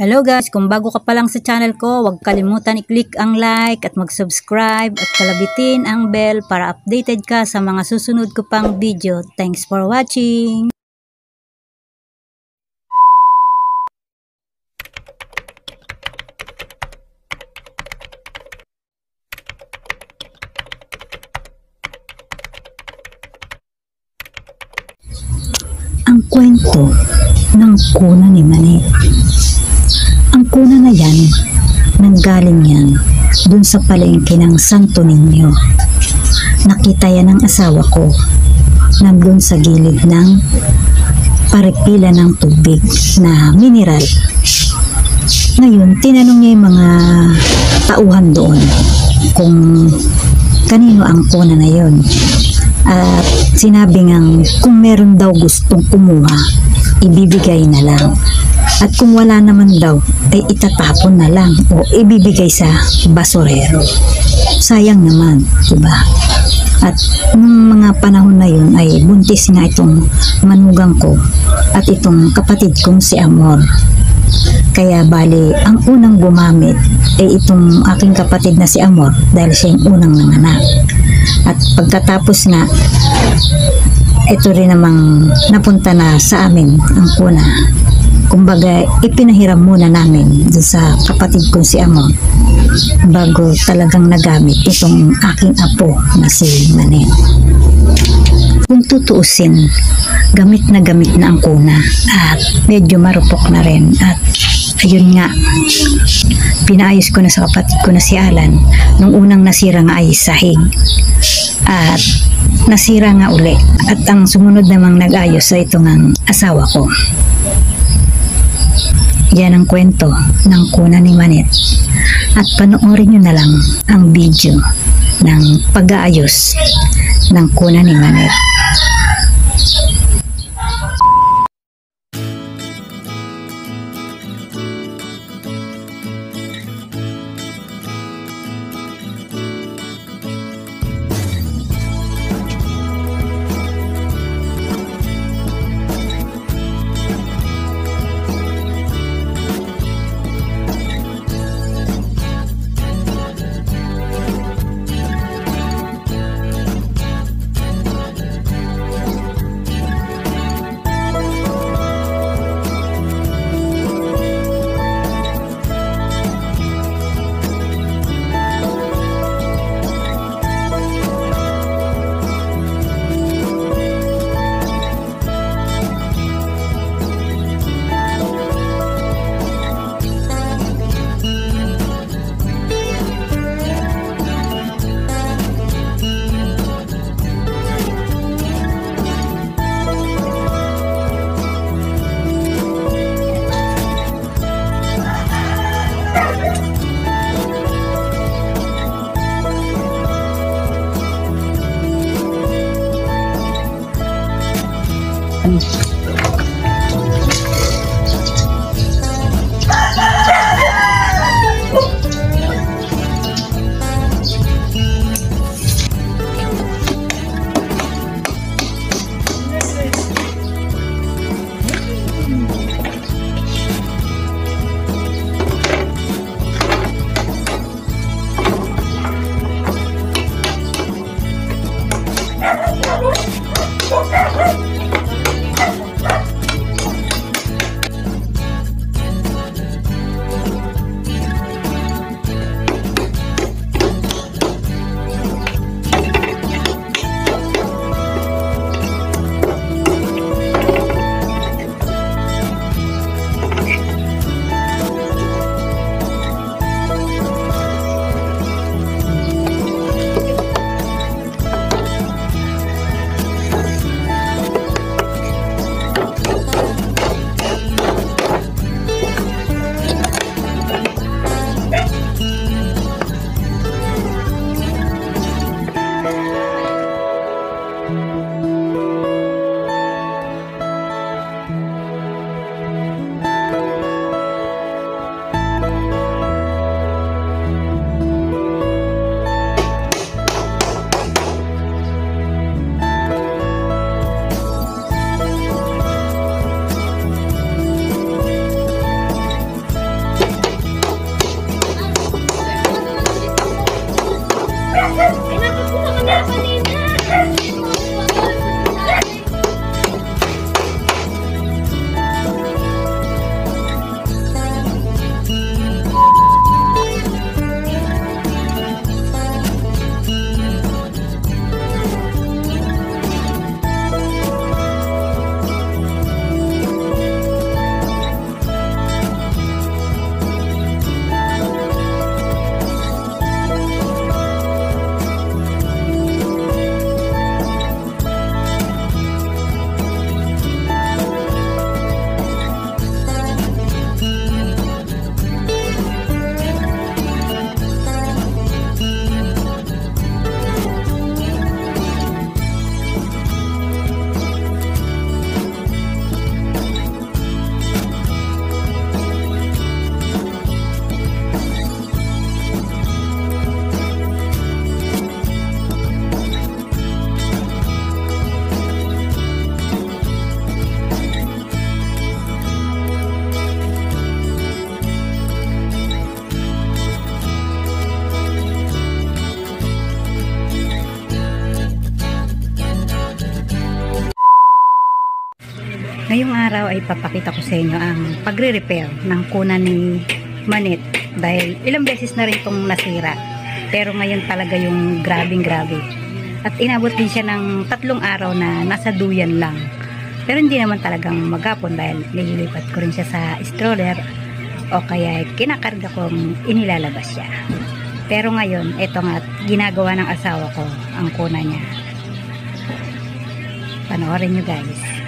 Hello guys, kung bago ka pa lang sa channel ko, huwag kalimutan i-click ang like at mag-subscribe at kalabitin ang bell para updated ka sa mga susunod ko pang video. Thanks for watching! Ang kwento ng kuna ni Manit. Ang kuna na yan, nanggaling yan dun sa palengke ng Santo Niño. Nakita yan ng asawa ko nandun sa gilid ng paripila ng tubig na mineral. Ngayon, tinanong niya yung mga tauhan doon kung kanino ang kuna na yon. At sinabi ngang kung meron daw gustong kumuha, ibibigay na lang. At kung wala naman daw, ay itatapon na lang o ibibigay sa basurero. Sayang naman, di ba? At nung mga panahon na yun ay buntis nga itong manugang ko at itong kapatid kong si Amor. Kaya bali, ang unang gumamit ay itong aking kapatid na si Amor dahil siya yung unang nanganak. At pagkatapos nga, ito rin namang napunta na sa amin ang kuna. Kumbaga, ipinahiram muna namin dun sa kapatid ko si Amor bago talagang nagamit itong aking apo na si Manet. Kung tutuusin, gamit na gamit na ang kuna at medyo marupok na rin at ayun nga, pinaayos ko na sa kapatid ko na si Alan nung unang nasira nga ay sahig at nasira nga uli at ang sumunod namang nag-ayos sa ito ng asawa ko. Yan ang kwento ng kuna ni Manet. At panoorin nyo na lang ang video ng pag-aayos ng kuna ni Manet. Araw ay papakita ko sa inyo ang pagre-repair ng kuna ni Manit dahil ilang beses na rin itong nasira. Pero ngayon talaga yung grabing grabe. At inabot din siya ng tatlong araw na nasa duyan lang. Pero hindi naman talagang magapon dahil nililipat ko rin siya sa stroller o kaya kinakarga kong inilalabas siya. Pero ngayon ito nga ginagawa ng asawa ko ang kuna niya. Panoorin nyo guys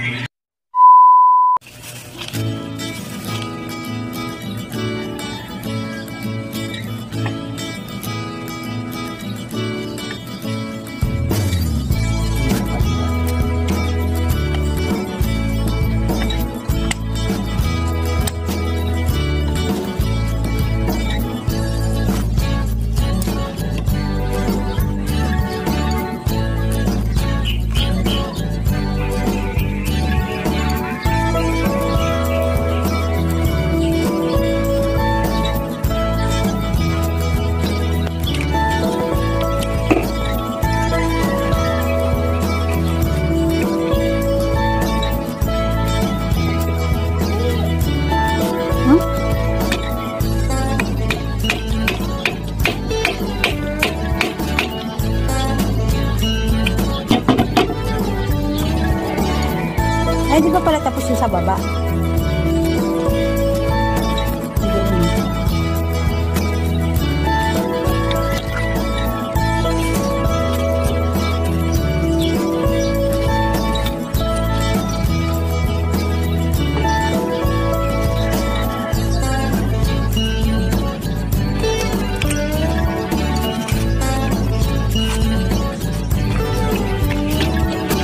Ay, di ba pala tapos yung sa baba?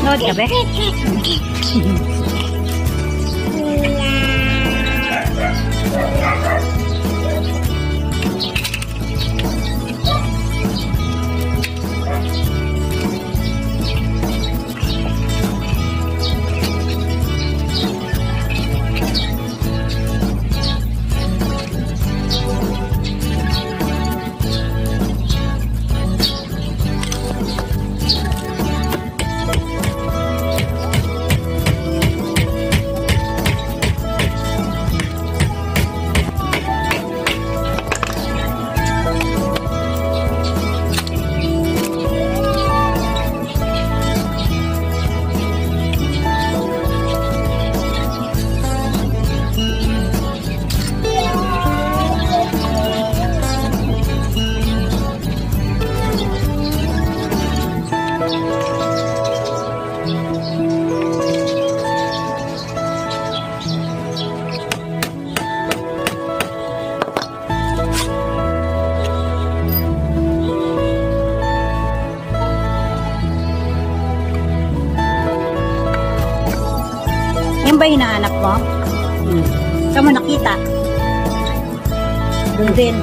Nood ka ba? ba hinahanap mo? Hmm. Saan mo nakita? Doon din.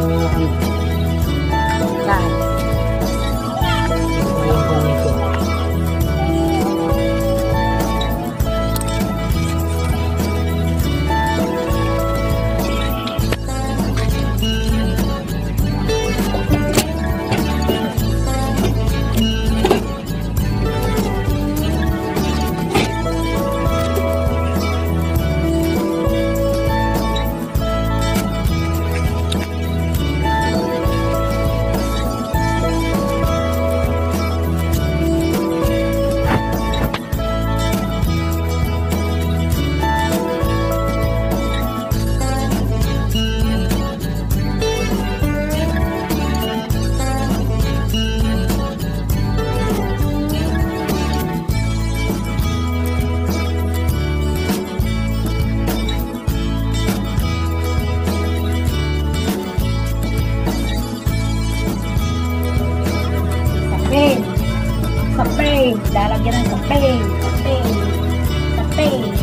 Sapin. Sapin. Lalagyan ng sapin. Sapin. Sapin.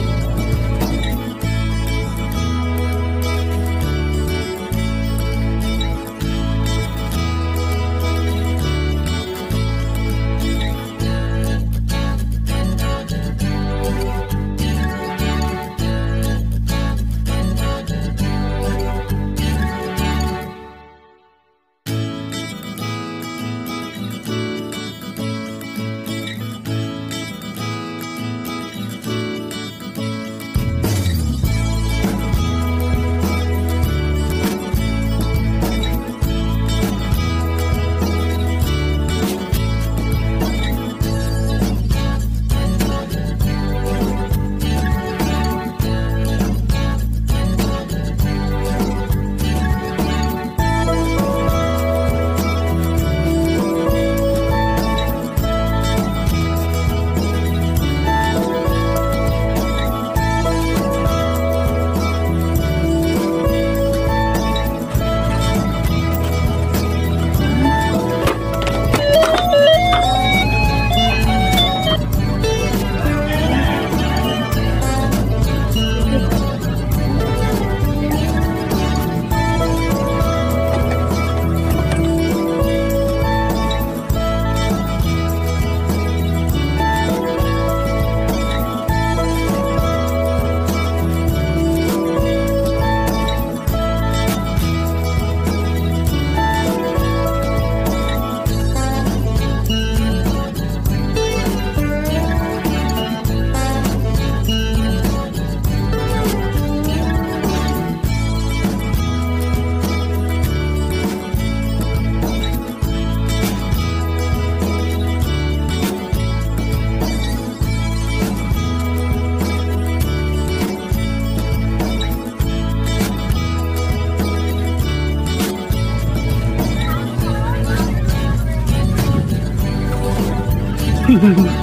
Mm-hmm.